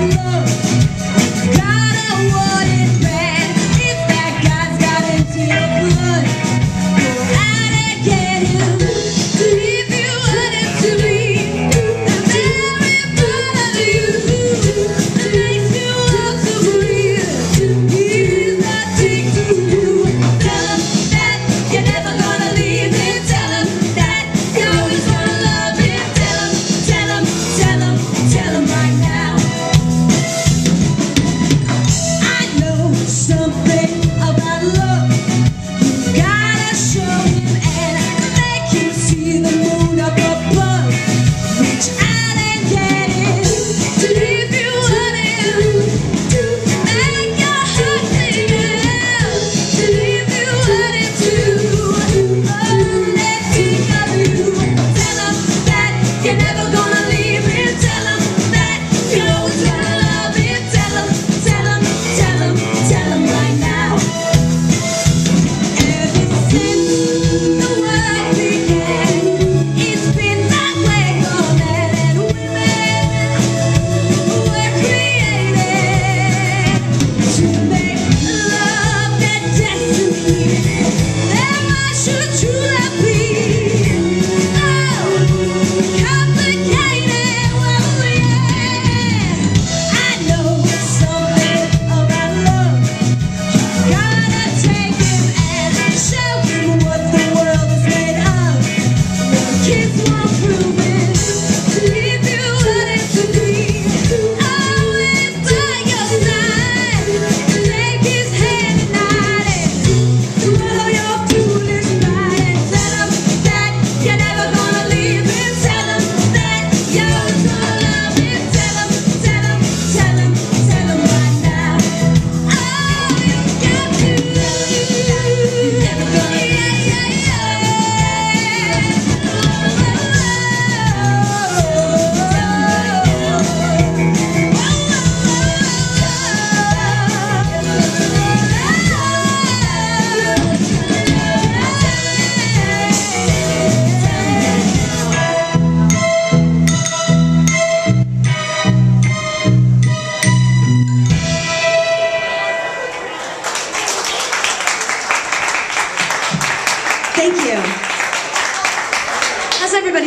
Thank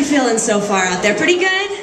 Feeling so far out there? Pretty good?